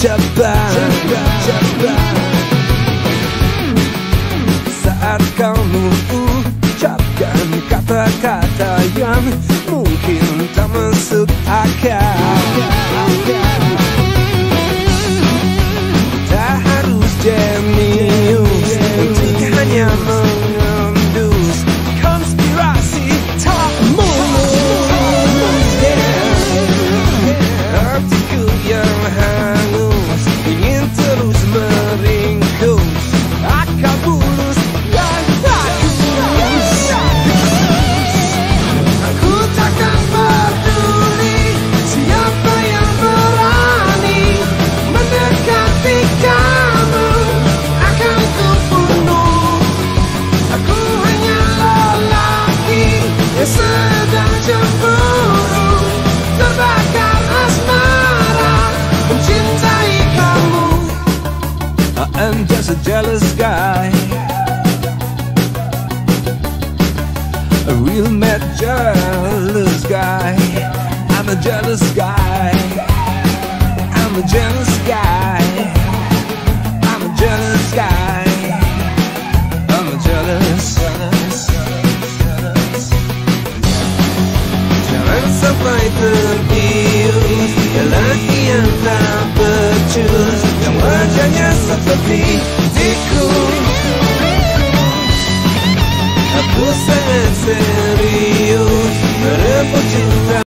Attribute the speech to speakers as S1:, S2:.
S1: cepat, Saat kamu ucapkan kata-kata yang mungkin tak masuk akal. Tak harus jenius hanya a jealous guy. A real mad jealous guy. I'm a jealous guy. I'm a jealous guy. I'm a jealous guy. I'm a jealous. Jealous of Jangan sampai terbius Lelaki yang tak becus Yang wajahnya seperti tikus